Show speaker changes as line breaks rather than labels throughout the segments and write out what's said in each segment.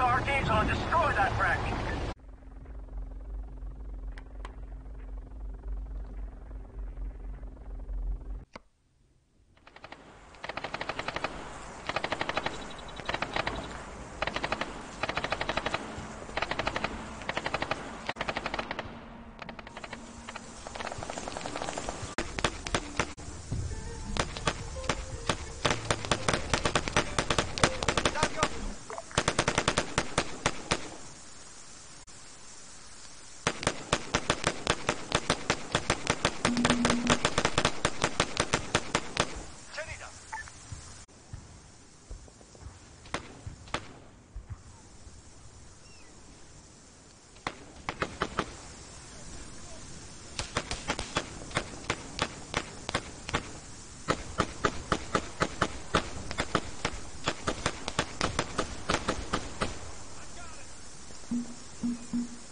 Archangel and destroy that wreck. On the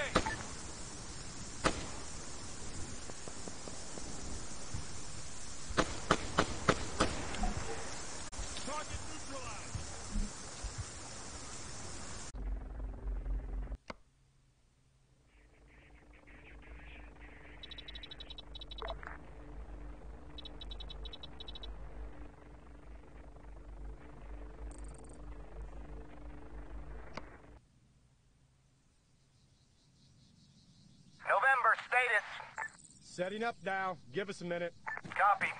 way.
Setting up now. Give us a minute.
Copy.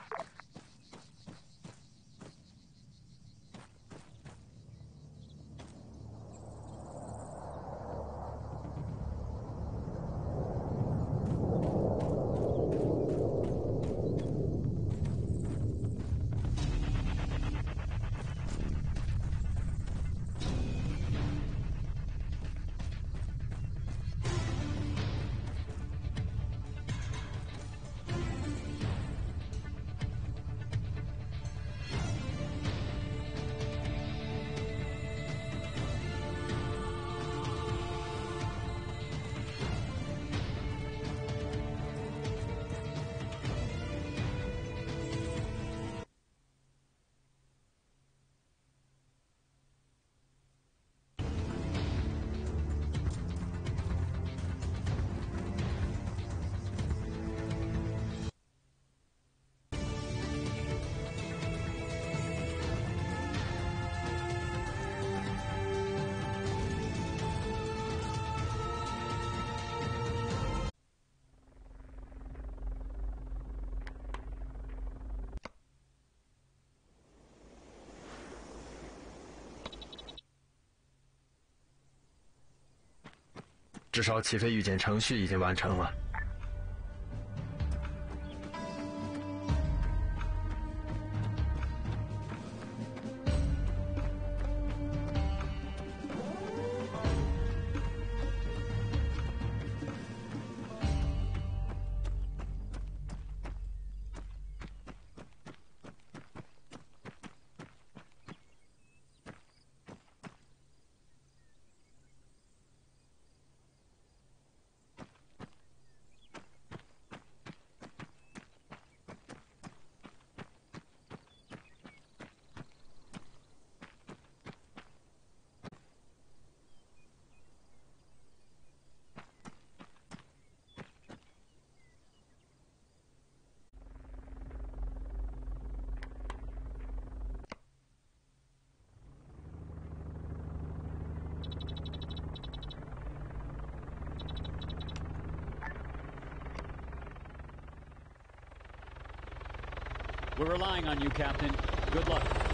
至少起飞预检程序已经完成了。
We're relying on you, Captain. Good luck.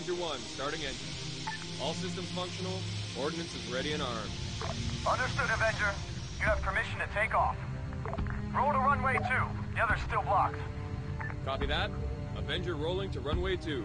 Avenger 1, starting engine. All systems functional. Ordnance is ready and armed.
Understood, Avenger. You have permission to take off. Roll to runway 2. The other's still blocked.
Copy that. Avenger rolling to runway 2.